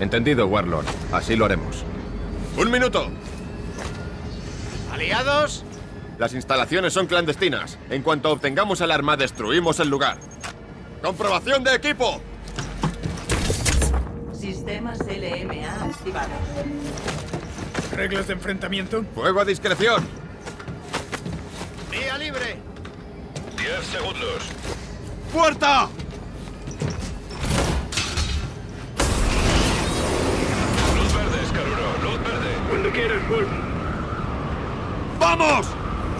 Entendido, Warlord. Así lo haremos. ¡Un minuto! ¿Aliados? Las instalaciones son clandestinas. En cuanto obtengamos el arma, destruimos el lugar. ¡Comprobación de equipo! Sistemas LMA activados. ¿Reglas de enfrentamiento? ¡Fuego a discreción! ¡Vía libre! Diez segundos. ¡Puerta! Cuando quieras, Wolf. ¡Vamos!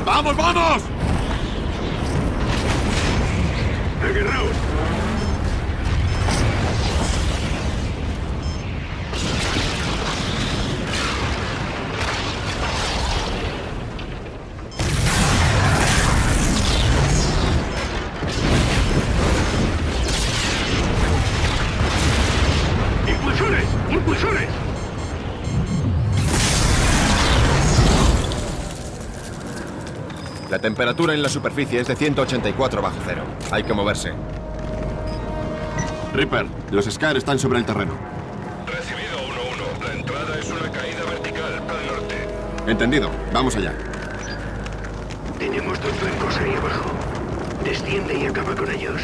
¡Vamos, vamos! Agarraos. Temperatura en la superficie es de 184 bajo cero. Hay que moverse. Reaper, los Scar están sobre el terreno. Recibido 1-1. La entrada es una caída vertical al norte. Entendido. Vamos allá. Tenemos dos flancos ahí abajo. Desciende y acaba con ellos.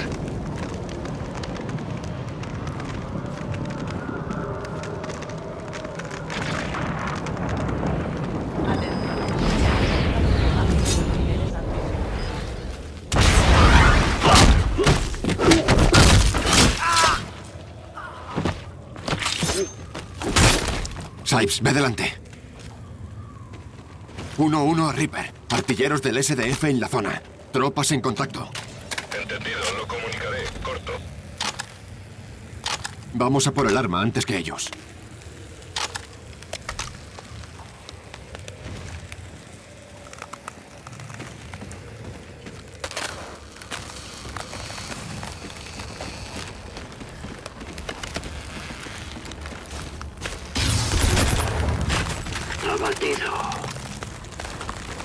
Ve delante. 1-1 a Reaper. Artilleros del SDF en la zona. Tropas en contacto. Entendido. Lo comunicaré. Corto. Vamos a por el arma antes que ellos.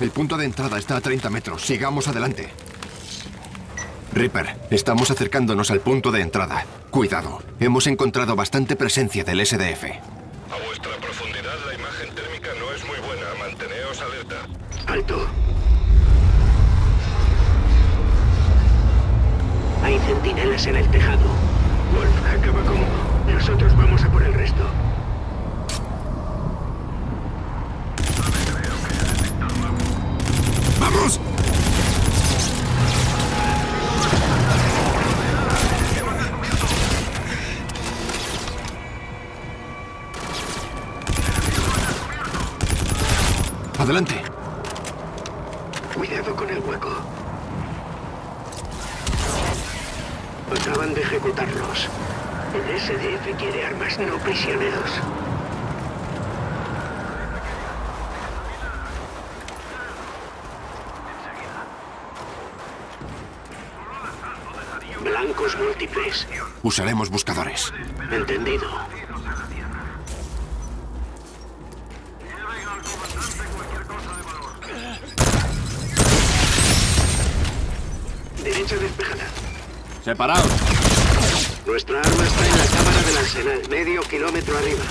El punto de entrada está a 30 metros. Sigamos adelante. Reaper, estamos acercándonos al punto de entrada. Cuidado. Hemos encontrado bastante presencia del SDF. A vuestra profundidad la imagen térmica no es muy buena. Manteneos alerta. Alto. Hay centinelas en el tejado. Wolf, acaba con el hueco. Acaban de ejecutarlos. El SDF quiere armas, no prisioneros. Blancos múltiples. Usaremos buscadores. Entendido. Derecha despejada. Separaos. Nuestra arma está en la cámara del arsenal, medio kilómetro arriba.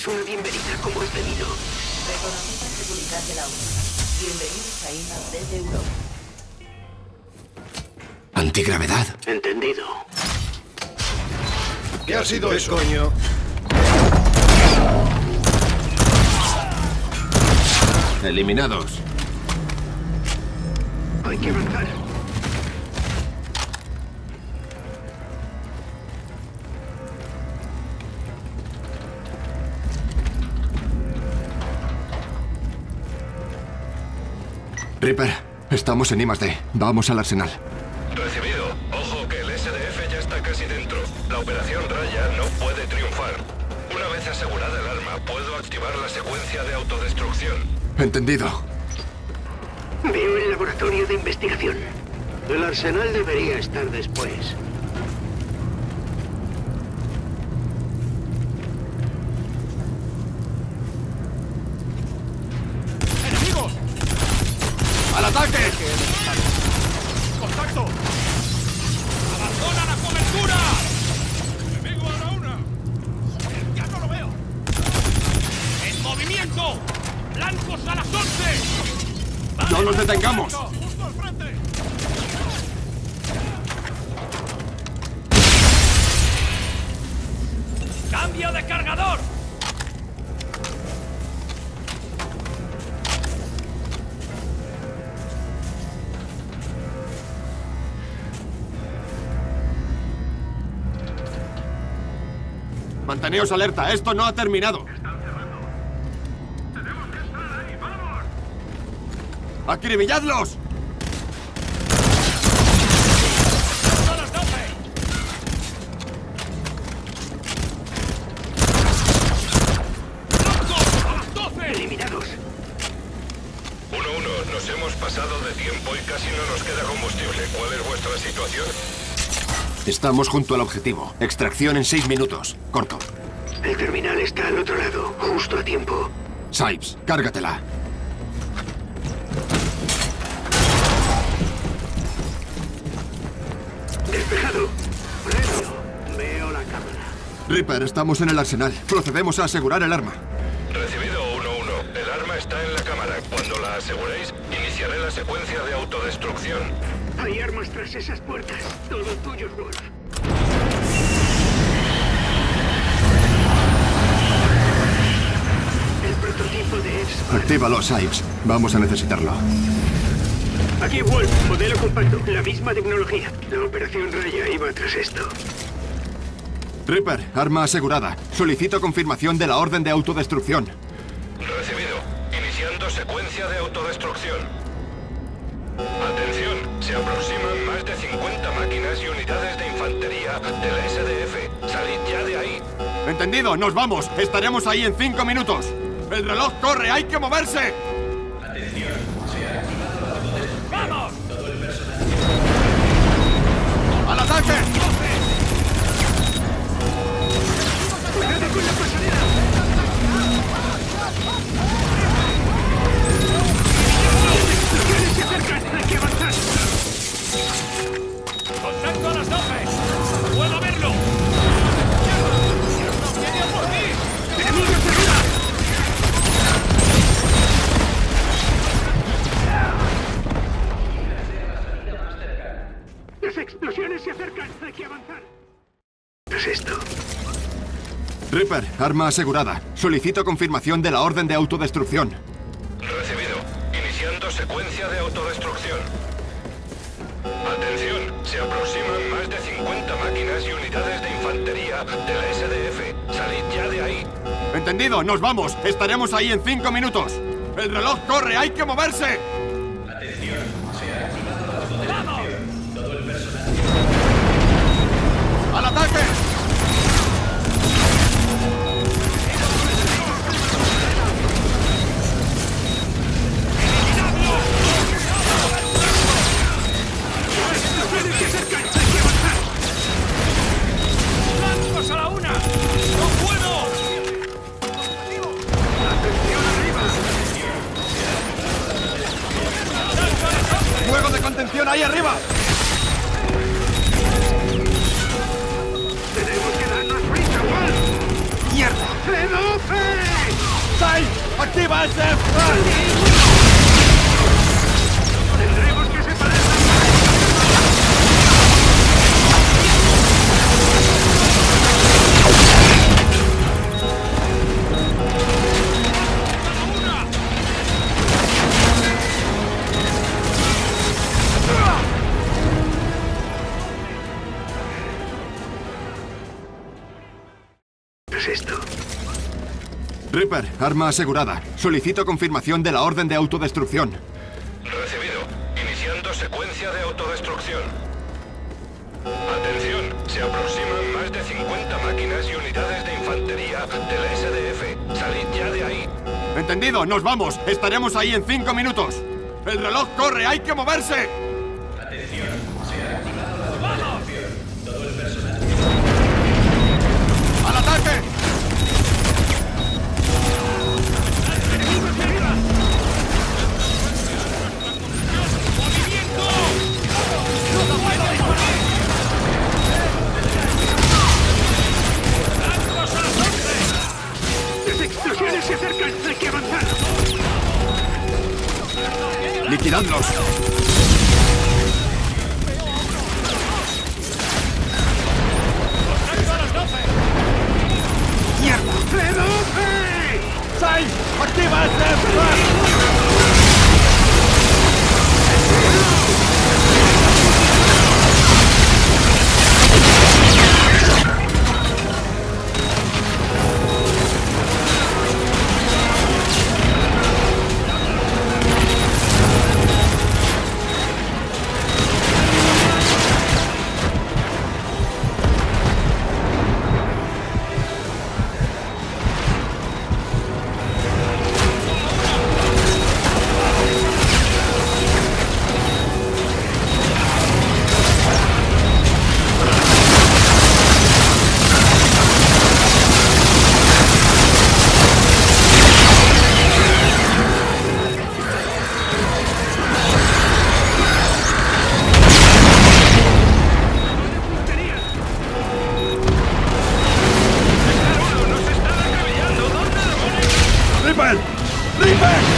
Darles una bienvenida como es debido. Reconocida seguridad de la ONU. Bienvenidos a IMAX desde Europa. Antigravedad. Entendido. ¿Qué ha sido eso? Coño. Eliminados. Hay que avanzar. Reaper, estamos en I+D. Vamos al arsenal. Recibido. Ojo que el SDF ya está casi dentro. La operación Raya no puede triunfar. Una vez asegurada el arma, puedo activar la secuencia de autodestrucción. Entendido. Veo el laboratorio de investigación. El arsenal debería estar después. ¡Blancos a las 11! ¡No nos detengamos! ¡Justo al frente! ¡Cambio de cargador! Manteneos alerta, esto no ha terminado. Situación? Estamos junto al objetivo. Extracción en seis minutos. Corto. El terminal está al otro lado, justo a tiempo. Sipes, cárgatela. Despejado. Premio. Veo la cámara. Reaper, estamos en el arsenal. Procedemos a asegurar el arma. Recibido 1-1. El arma está en la cámara. Cuando la aseguréis, iniciaré la secuencia de autodestrucción. Hay armas tras esas puertas. Todo tuyo, Wolf. El prototipo de. Actívalo, Sipes. Vamos a necesitarlo. Aquí Wolf, modelo compacto, la misma tecnología. La operación Raya iba tras esto. Reaper, arma asegurada. Solicito confirmación de la orden de autodestrucción. Recibido. Iniciando secuencia de autodestrucción. Atención, se aproximan más de 50 máquinas y unidades de infantería del SDF. Salid ya de ahí. Entendido, nos vamos. Estaremos ahí en cinco minutos. El reloj corre, hay que moverse. ¡Al ataque! Reaper, arma asegurada. Solicito confirmación de la orden de autodestrucción. Recibido. Iniciando secuencia de autodestrucción. Atención, se aproximan más de 50 máquinas y unidades de infantería del SDF. Salid ya de ahí. Entendido, nos vamos. Estaremos ahí en cinco minutos. El reloj corre, hay que moverse. Ahí arriba! ¡Tenemos que darnos prisa, Wolf! ¡Mierda! ¡C12! ¡Sipes! ¡Activa ese! Arma asegurada. Solicito confirmación de la orden de autodestrucción. Recibido. Iniciando secuencia de autodestrucción. Atención, se aproximan más de 50 máquinas y unidades de infantería del SDF. Salid Entendido, nos vamos. Estaremos ahí en cinco minutos. El reloj corre, hay que moverse. ¡Liquidadlos! ¡Mierda! ¡Activa este ¡Reaper!